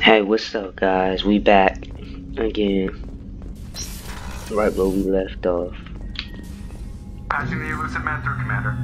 Hey, what's up, guys? We back again, right where we left off. Passing the Illusive Man through, Commander.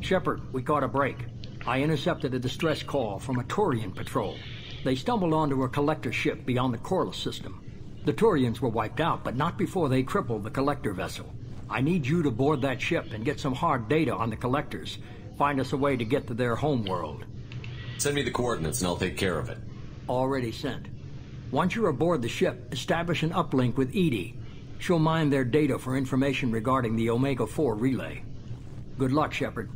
Shepard, we caught a break. I intercepted a distress call from a Turian patrol. They stumbled onto a collector ship beyond the Korlus system. The Turians were wiped out, but not before they crippled the collector vessel. I need you to board that ship and get some hard data on the collectors. Find us a way to get to their home world. Send me the coordinates and I'll take care of it. Already sent. Once you're aboard the ship, establish an uplink with EDI. She'll mine their data for information regarding the Omega-4 relay. Good luck, Shepard.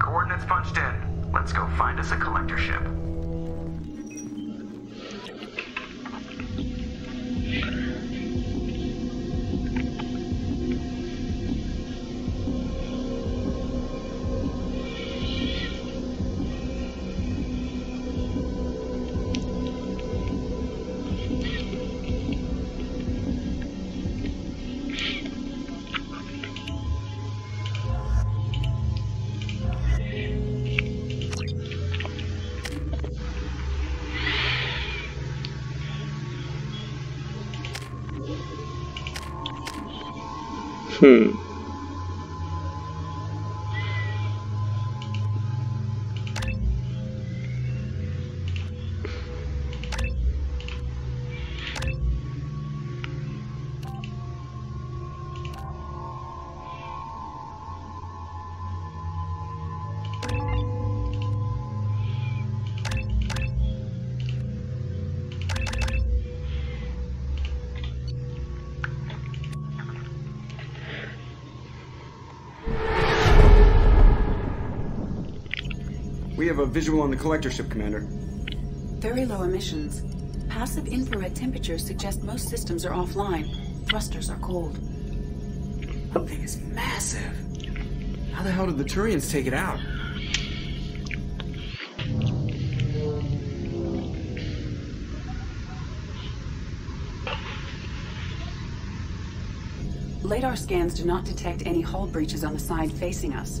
Coordinates punched in. Let's go find us a collector ship. Thank you. Hmm. Have a visual on the collector ship, Commander. Very low emissions. Passive infrared temperatures suggest most systems are offline. Thrusters are cold. That thing is massive. How the hell did the Turians take it out? Radar scans do not detect any hull breaches on the side facing us.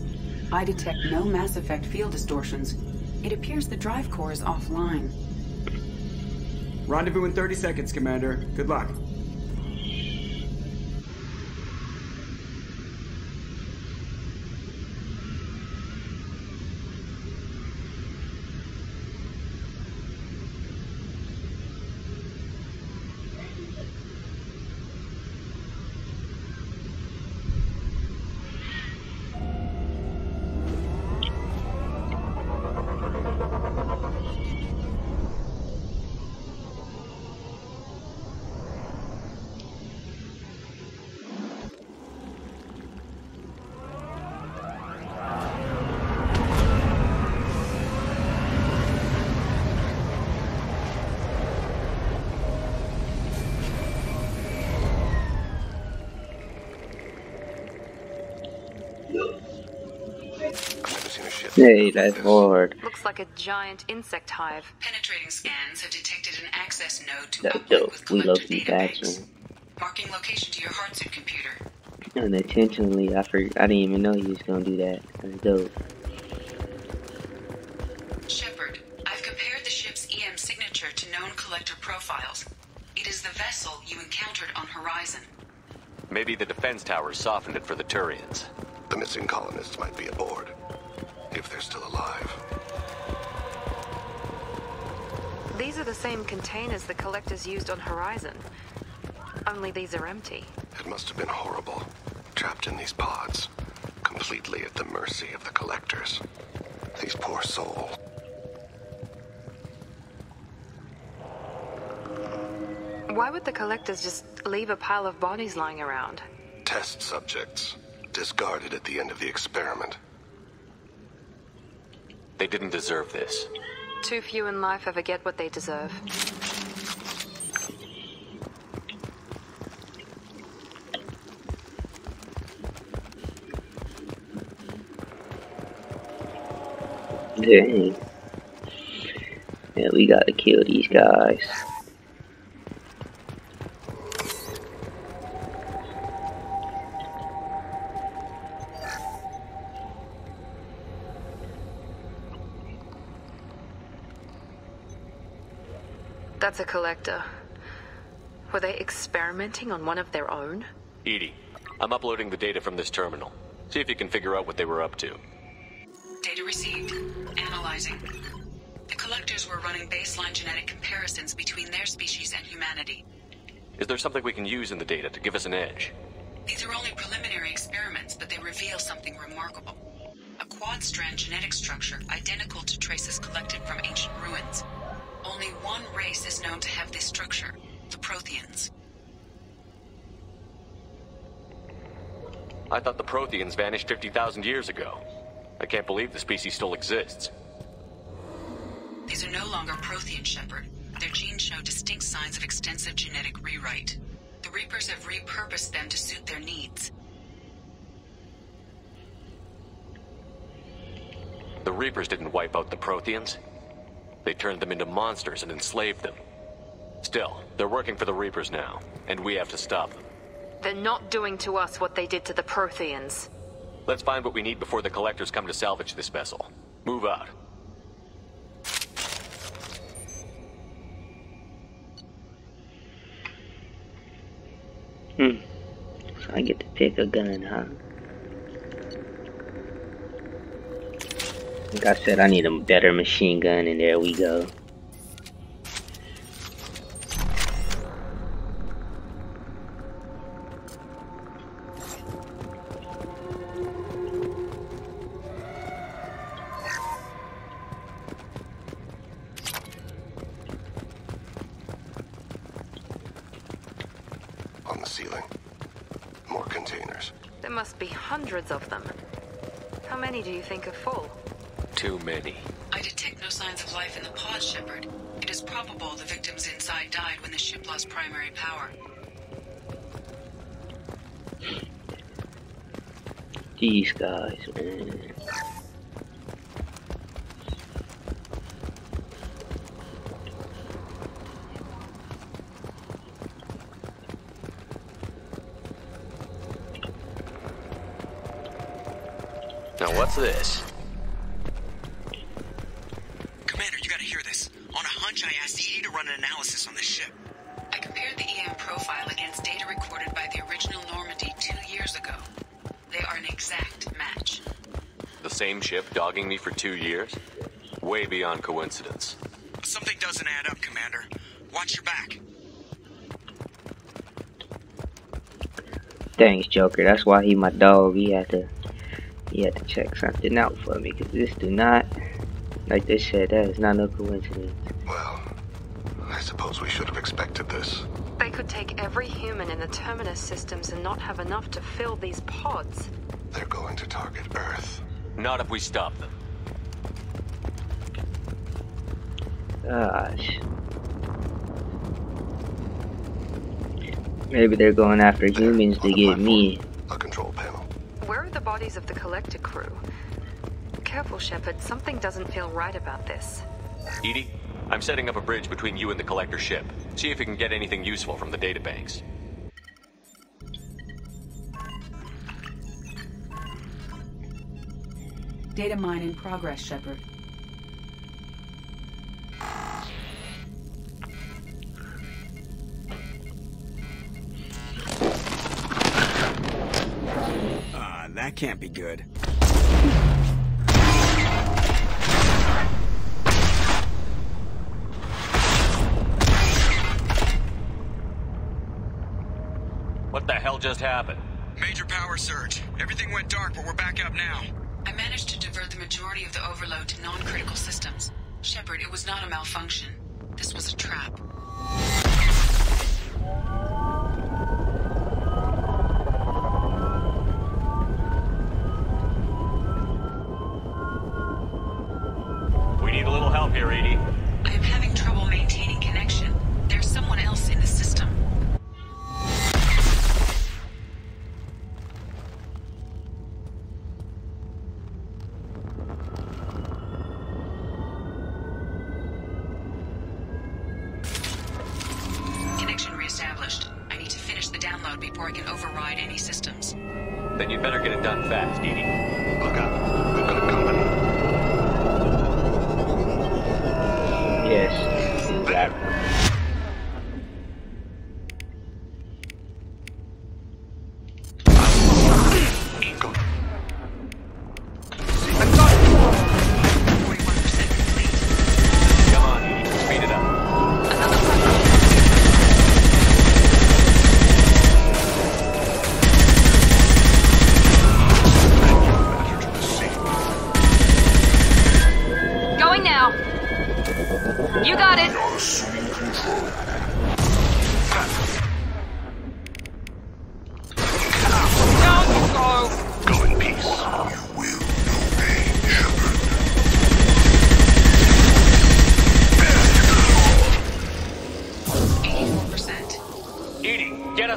I detect no mass effect field distortions. It appears the drive core is offline. Rendezvous in 30 seconds, Commander. Good luck. Hey, that's hard. Looks like a giant insect hive. Penetrating scans have detected an access node to That's uplink dope. with We love these databanks. action. Marking location to your hardsuit computer. Unintentionally, I for, I didn't even know you was gonna do that. That's dope. Shepard, I've compared the ship's EM signature to known collector profiles. It is the vessel you encountered on Horizon. Maybe the defense towers softened it for the Turians. The missing colonists might be aboard. If they're still alive. These are the same containers the collectors used on Horizon. Only these are empty. It must have been horrible. Trapped in these pods. Completely at the mercy of the collectors. These poor souls. Why would the collectors just leave a pile of bodies lying around? Test subjects. Discarded at the end of the experiment. They didn't deserve this. Too few in life ever get what they deserve. Dang. Yeah, we gotta kill these guys. Collector. Were they experimenting on one of their own? EDI, I'm uploading the data from this terminal. See if you can figure out what they were up to. Data received. Analyzing. The collectors were running baseline genetic comparisons between their species and humanity. Is there something we can use in the data to give us an edge? These are only preliminary experiments, but they reveal something remarkable. A quad-strand genetic structure identical to traces collected from ancient ruins. Only one race is known to have this structure, the Protheans. I thought the Protheans vanished 50,000 years ago. I can't believe the species still exists. These are no longer Prothean Shepard. Their genes show distinct signs of extensive genetic rewrite. The Reapers have repurposed them to suit their needs. The Reapers didn't wipe out the Protheans. They turned them into monsters and enslaved them. Still, they're working for the Reapers now, and we have to stop them. They're not doing to us what they did to the Protheans. Let's find what we need before the Collectors come to salvage this vessel. Move out. Hmm. So I get to pick a gun, huh? Like I said, I need a better machine gun, and there we go. These guys, man. Now what's this? Commander, you gotta hear this. On a hunch, I asked EDI to run an analysis on this ship. I compared the EM profile against data recorded by the original Normandy two years ago. Same ship dogging me for two years? Way beyond coincidence. Something doesn't add up, Commander. Watch your back. Thanks, Joker. That's why he my dog. He had to, he had to check something out for me. Cause this do not, like they said, that is not no coincidence. Well, I suppose we should have expected this. They could take every human in the Terminus systems and not have enough to fill these pods. They're going to target Earth. Not if we stop them. Gosh. Maybe they're going after humans to get me. A control panel. Where are the bodies of the collector crew? Careful, Shepard. Something doesn't feel right about this. EDI, I'm setting up a bridge between you and the Collector ship. See if you can get anything useful from the databanks. Data mine in progress, Shepard. Uh, that can't be good. What the hell just happened? Major power surge. Everything went dark, but we're back up now. I managed to divert the majority of the overload to non-critical systems. Shepard, it was not a malfunction. This was a trap. Before I can override any systems. Then you'd better get it done fast, EDI. Look out.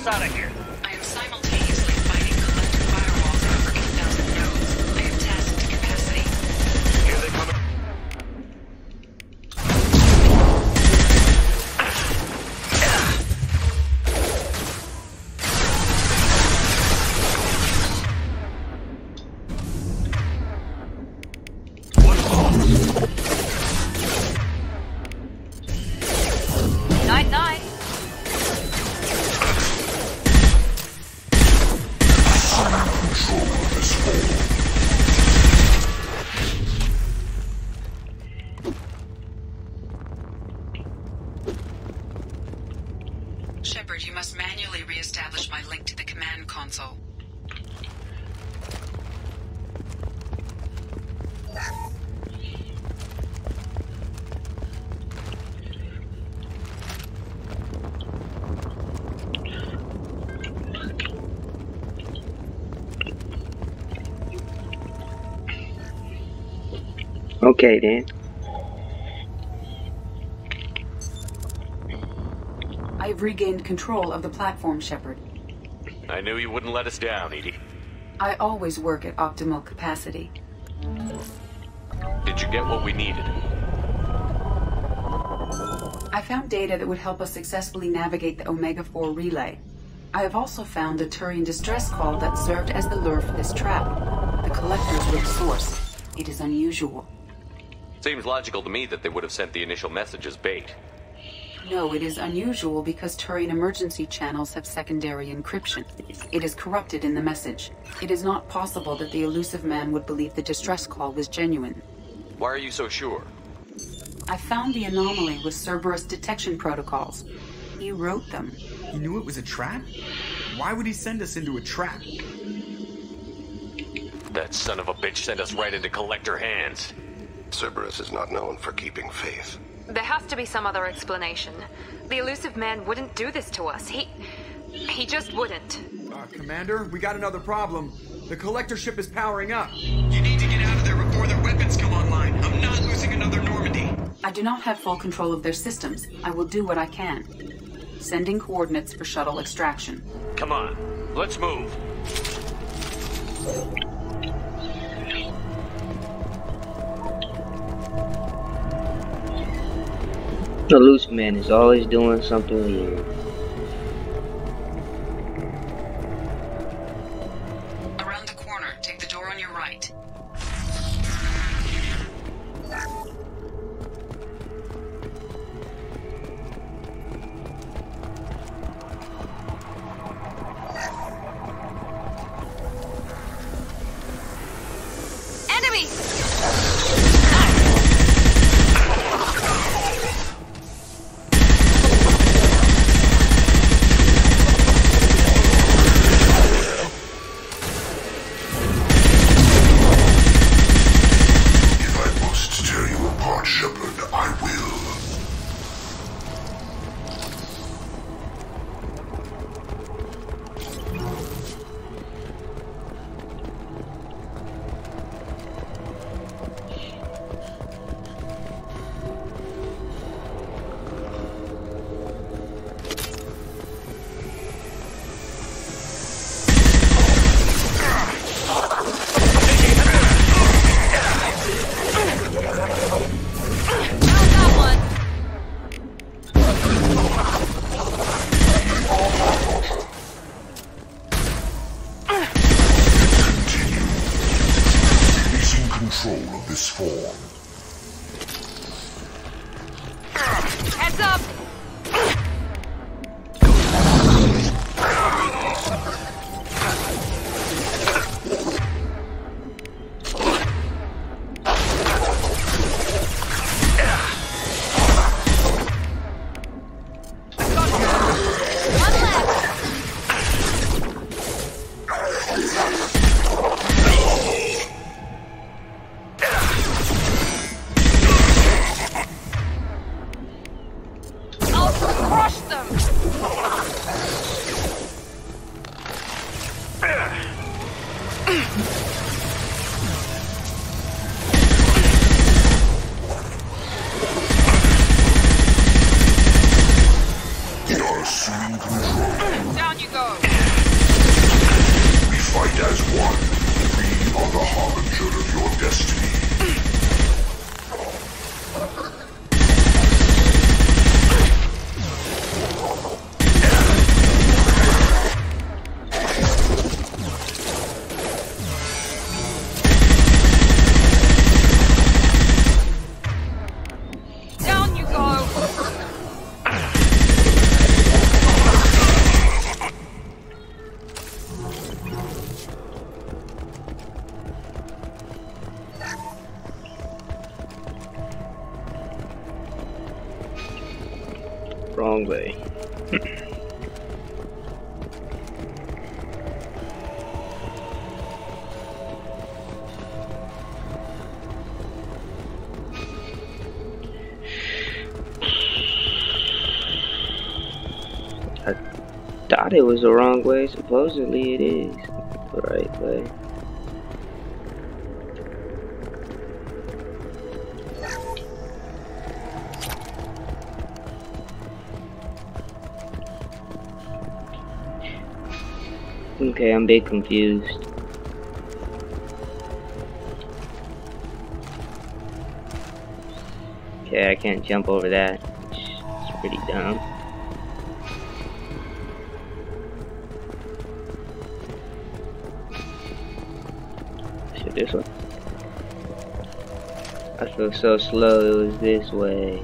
Out of here. Okay then. I've regained control of the platform, Shepard. I knew you wouldn't let us down, EDI. I always work at optimal capacity. Did you get what we needed? I found data that would help us successfully navigate the Omega-4 relay. I have also found a Turian distress call that served as the lure for this trap. The collectors were the source. It is unusual. Seems logical to me that they would have sent the initial message as bait. No, it is unusual because Turian emergency channels have secondary encryption. It is corrupted in the message. It is not possible that the Illusive Man would believe the distress call was genuine. Why are you so sure? I found the anomaly with Cerberus detection protocols. He wrote them. He knew it was a trap? Why would he send us into a trap? That son of a bitch sent us right into collector hands. Cerberus is not known for keeping faith. There has to be some other explanation. The Illusive Man wouldn't do this to us. He. he just wouldn't. Uh, Commander, we got another problem. The collector ship is powering up. You need to get out of there before their weapons come online. I'm not losing another Normandy. I do not have full control of their systems. I will do what I can. Sending coordinates for shuttle extraction. Come on, let's move. The loose man is always doing something weird. Thought it was the wrong way. Supposedly it is the right way. Okay, I'm a bit confused. Okay, I can't jump over that. It's pretty dumb. This one? I feel so slow, it was this way.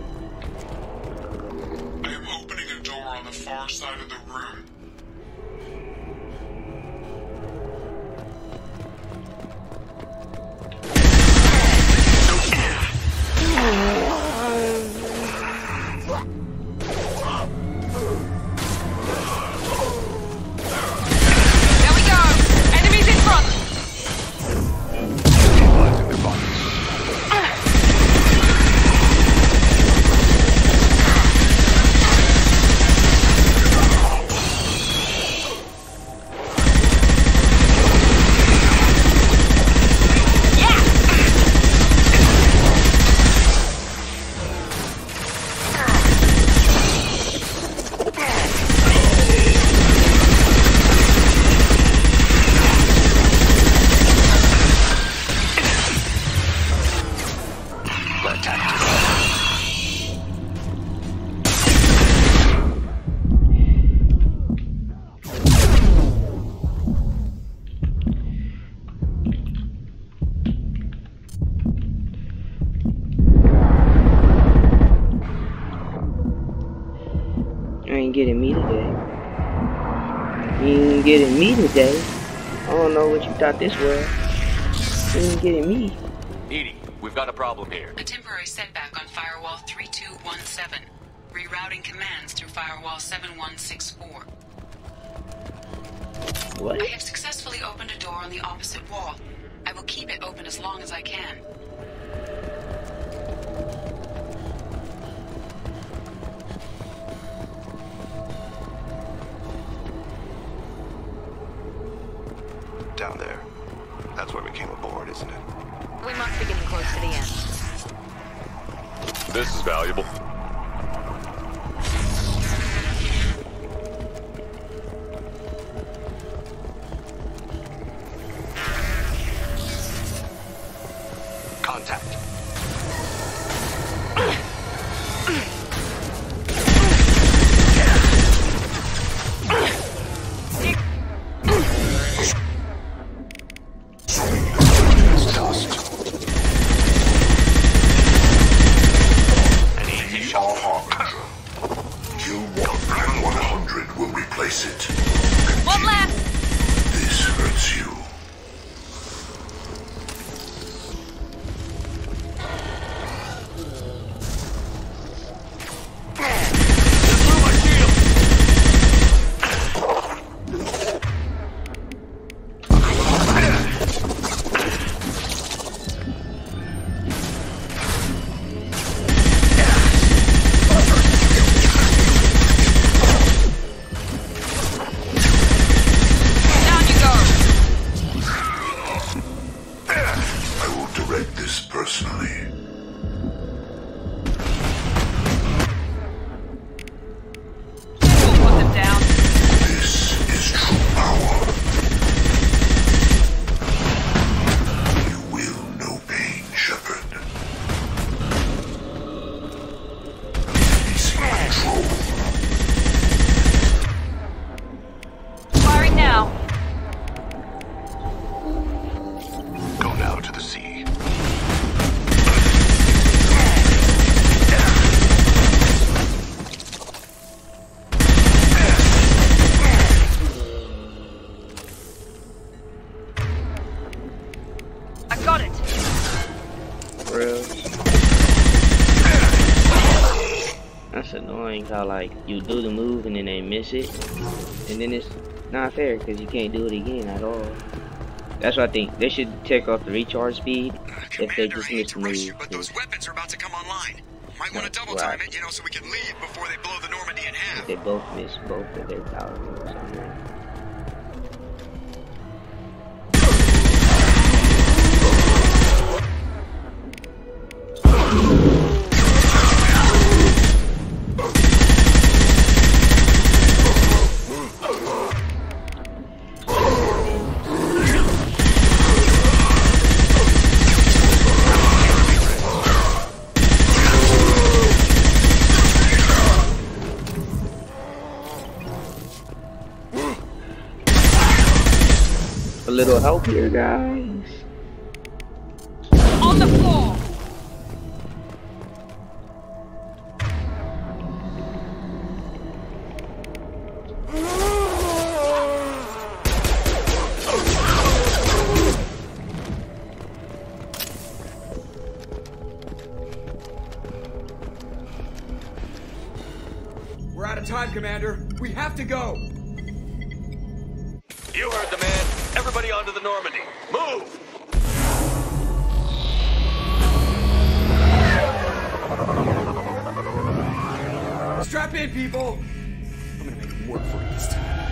Getting me today. I don't know what you thought this was. You ain't getting me. EDI, we've got a problem here. A temporary setback on Firewall 3217. Rerouting commands through Firewall 7164. What? I have successfully opened a door on the opposite wall. I will keep it open as long as I can. Where we came aboard, isn't it? We must be getting close to the end. This is valuable. How like you do the move and then they miss it, and then it's not fair because you can't do it again at all. That's what I think. They should take off the recharge speed ah, if they just miss the move. You, but those weapons are about to come online. Might want to double time it, you know, so we can leave before they blow the Normandy in half. They both miss both of their power have to go. You heard the man. Everybody onto the Normandy. Move! Strap in, people. I'm gonna make it work for you this time.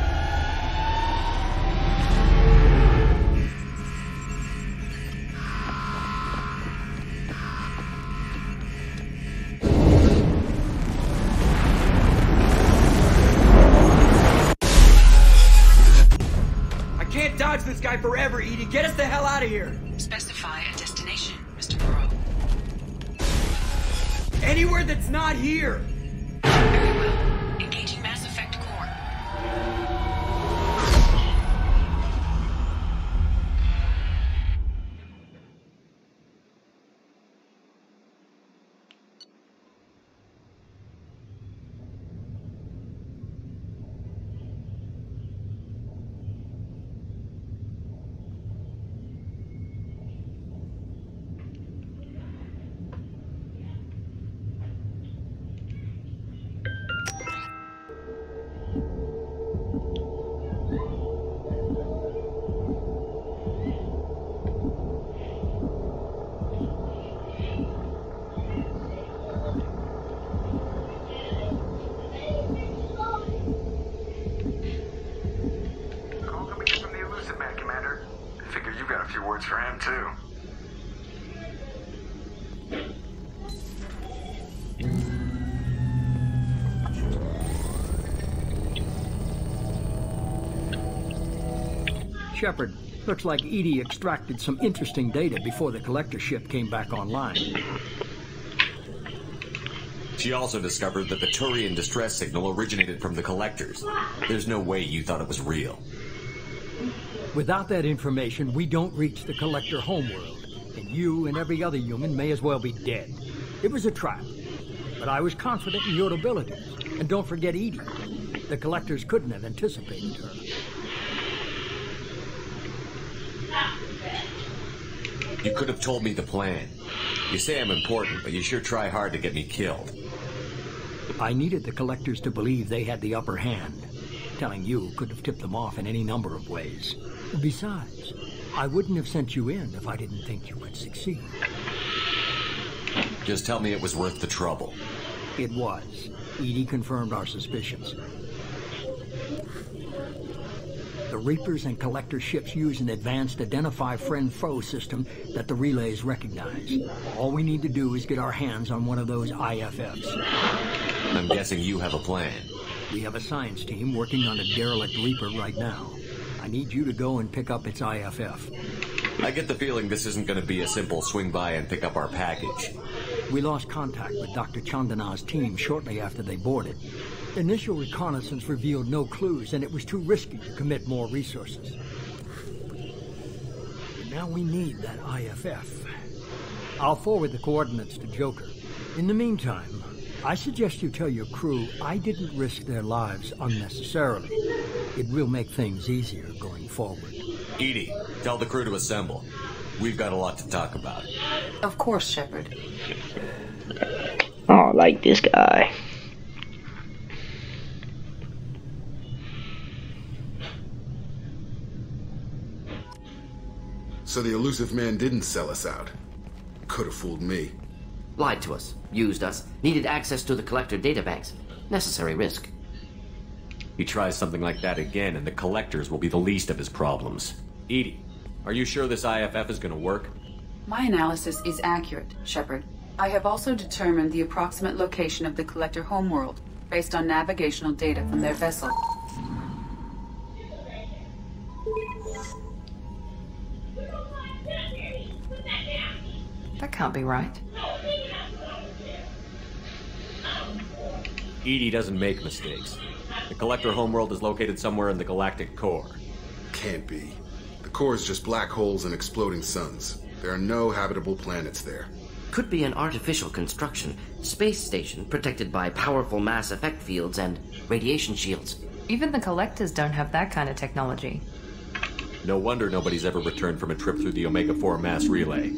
Forever, EDI. Get us the hell out of here. Specify a destination, Mr. Moreau. Anywhere that's not here. Shepard, looks like EDI extracted some interesting data before the collector ship came back online. She also discovered that the Turian distress signal originated from the collectors. There's no way you thought it was real. Without that information, we don't reach the collector homeworld, and you and every other human may as well be dead. It was a trap, but I was confident in your abilities. And don't forget EDI. The collectors couldn't have anticipated her. You could have told me the plan. You say I'm important, but you sure try hard to get me killed. I needed the collectors to believe they had the upper hand. Telling you could have tipped them off in any number of ways. Besides, I wouldn't have sent you in if I didn't think you could succeed. Just tell me it was worth the trouble. It was. EDI confirmed our suspicions. The Reapers and Collector ships use an advanced identify friend-foe system that the relays recognize. All we need to do is get our hands on one of those IFFs. I'm guessing you have a plan. We have a science team working on a derelict Reaper right now. I need you to go and pick up its IFF. I get the feeling this isn't going to be a simple swing by and pick up our package. We lost contact with Dr. Chandana's team shortly after they boarded. Initial reconnaissance revealed no clues, and it was too risky to commit more resources. But now we need that IFF. I'll forward the coordinates to Joker. In the meantime, I suggest you tell your crew I didn't risk their lives unnecessarily. It will make things easier going forward. EDI, tell the crew to assemble. We've got a lot to talk about. Of course, Shepard. Oh, like this guy. So the Illusive Man didn't sell us out. Could have fooled me. Lied to us, used us, needed access to the collector databanks. Necessary risk. He tries something like that again, and the collectors will be the least of his problems. EDI, are you sure this IFF is gonna work? My analysis is accurate, Shepard. I have also determined the approximate location of the collector homeworld, based on navigational data from their vessel. That can't be right. EDI doesn't make mistakes. The Collector homeworld is located somewhere in the galactic core. Can't be. The core is just black holes and exploding suns. There are no habitable planets there. Could be an artificial construction, space station protected by powerful mass effect fields and radiation shields. Even the collectors don't have that kind of technology. No wonder nobody's ever returned from a trip through the Omega 4 mass relay.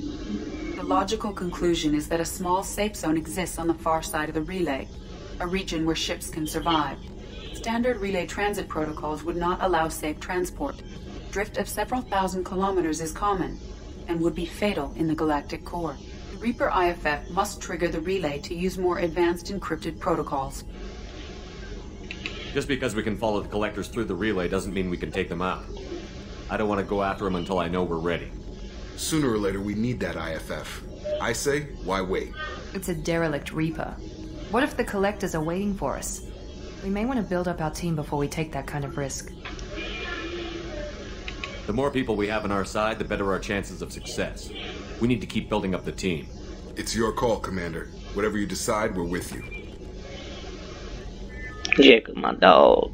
The logical conclusion is that a small safe zone exists on the far side of the relay, a region where ships can survive. Standard relay transit protocols would not allow safe transport. Drift of several thousand kilometers is common, and would be fatal in the galactic core. The Reaper IFF must trigger the relay to use more advanced encrypted protocols. Just because we can follow the collectors through the relay doesn't mean we can take them out. I don't want to go after them until I know we're ready. Sooner or later, we need that IFF. I say, why wait? It's a derelict Reaper. What if the collectors are waiting for us? We may want to build up our team before we take that kind of risk. The more people we have on our side, the better our chances of success. We need to keep building up the team. It's your call, Commander. Whatever you decide, we're with you. Check my dog.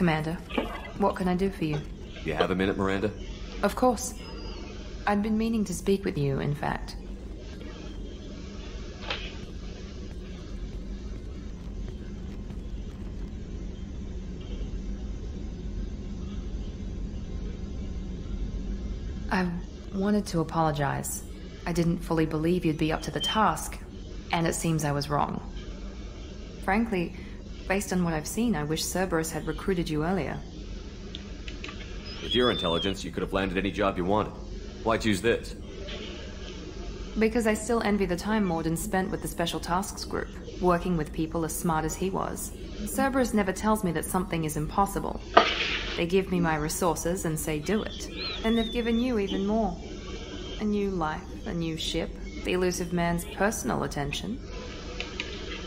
Commander, what can I do for you? You have a minute, Miranda? Of course. I'd been meaning to speak with you, in fact. I wanted to apologize. I didn't fully believe you'd be up to the task, and it seems I was wrong. Frankly, based on what I've seen, I wish Cerberus had recruited you earlier. With your intelligence, you could have landed any job you wanted. Why choose this? Because I still envy the time Mordin spent with the Special Tasks Group, working with people as smart as he was. Cerberus never tells me that something is impossible. They give me my resources and say do it. And they've given you even more. A new life, a new ship, the Illusive Man's personal attention.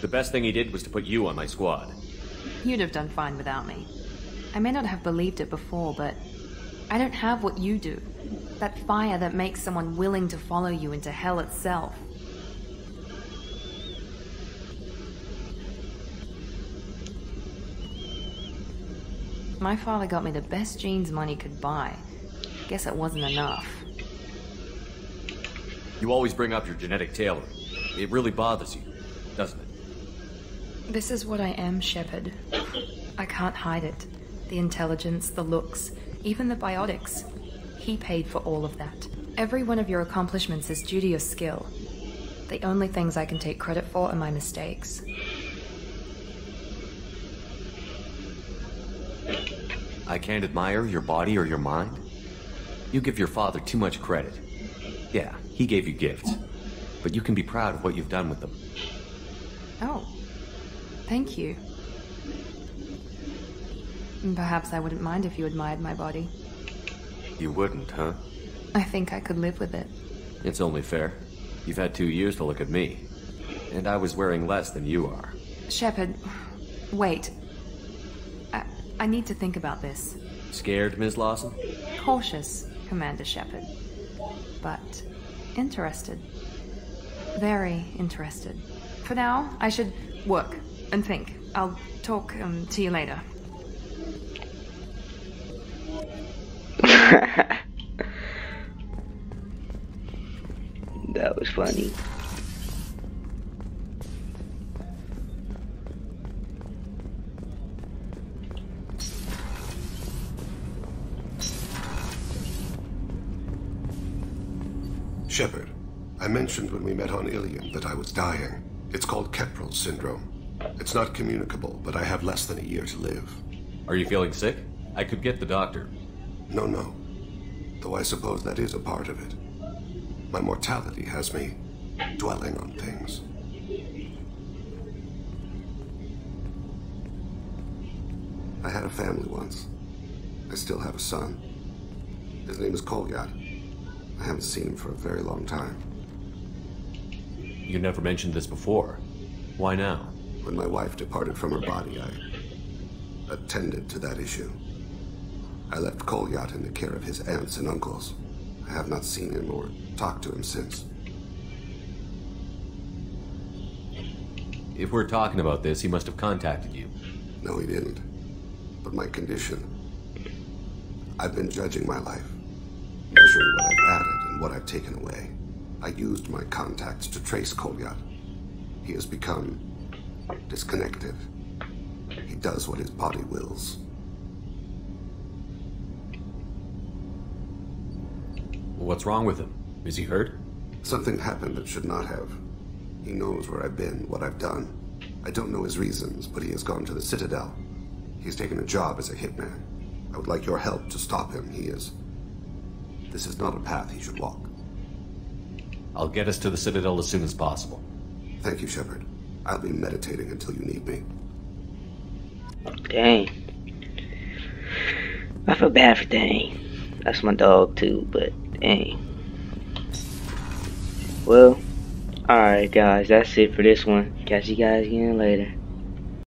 The best thing he did was to put you on my squad. You'd have done fine without me. I may not have believed it before, but I don't have what you do. That fire that makes someone willing to follow you into hell itself. My father got me the best genes money could buy. Guess it wasn't enough. You always bring up your genetic tailoring. It really bothers you, doesn't it? This is what I am, Shepard. I can't hide it. The intelligence, the looks, even the biotics. He paid for all of that. Every one of your accomplishments is due to your skill. The only things I can take credit for are my mistakes. I can't admire your body or your mind? You give your father too much credit. Yeah, he gave you gifts. But you can be proud of what you've done with them. Oh. Thank you. Perhaps I wouldn't mind if you admired my body. You wouldn't, huh? I think I could live with it. It's only fair. You've had two years to look at me. And I was wearing less than you are. Shepard, wait. I, I need to think about this. Scared, Ms. Lawson? Cautious, Commander Shepard. But interested. Very interested. For now, I should work and think. I'll talk um, to you later. that was funny. Shepard, I mentioned when we met on Ilium that I was dying. It's called Kepral syndrome. It's not communicable, but I have less than a year to live. Are you feeling sick? I could get the doctor. No, no. Though I suppose that is a part of it. My mortality has me dwelling on things. I had a family once. I still have a son. His name is Kolyat. I haven't seen him for a very long time. You never mentioned this before. Why now? When my wife departed from her body, I attended to that issue. I left Kolyat in the care of his aunts and uncles. I have not seen him or talked to him since. If we're talking about this, he must have contacted you. No, he didn't. But my condition. I've been judging my life, measuring what I've added and what I've taken away. I used my contacts to trace Kolyat. He has become disconnected. He does what his body wills. What's wrong with him? Is he hurt? Something happened that should not have. He knows where I've been, what I've done. I don't know his reasons, but he has gone to the Citadel. He's taken a job as a hitman. I would like your help to stop him. He is... This is not a path he should walk. I'll get us to the Citadel as soon as possible. Thank you, Shepard. I'll be meditating until you need me. Dang. I feel bad for Dang. That's my dog too, but dang. Well, alright guys, that's it for this one. Catch you guys again later.